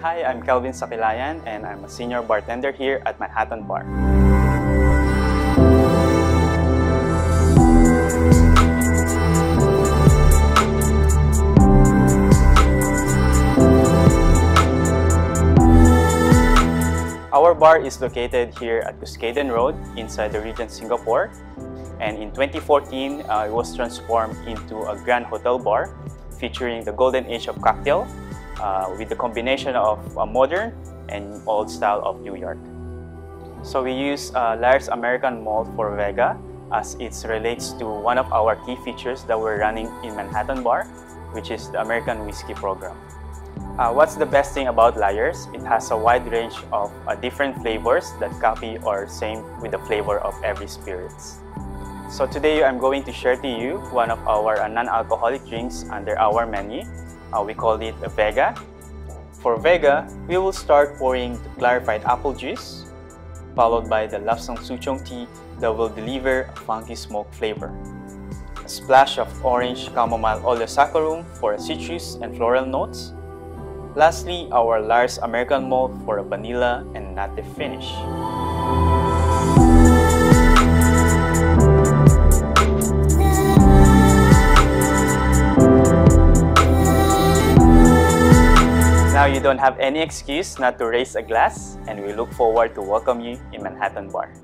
Hi, I'm Kelvin Saquilayan and I'm a senior bartender here at Manhattan Bar. Our bar is located here at Cuscaden Road inside the Regent Singapore. And in 2014, uh, it was transformed into a grand hotel bar featuring the golden age of cocktail uh, with the combination of a modern and old style of New York. So we use uh, Lyre's American Malt for Vega as it relates to one of our key features that we're running in Manhattan Bar, which is the American Whiskey Program. Uh, what's the best thing about Lyre's? It has a wide range of uh, different flavors that copy or same with the flavor of every spirits. So today I'm going to share to you one of our uh, non-alcoholic drinks under our menu. Uh, we call it a Vega. For Vega, we will start pouring the clarified apple juice, followed by the Lapsang Souchong tea that will deliver a funky smoke flavor. A splash of orange chamomile oleosaccharum for a citrus and floral notes, Lastly, our Lyre's American Malt for a vanilla and nutty finish. You don't have any excuse not to raise a glass and we look forward to welcome you in Manhattan Bar.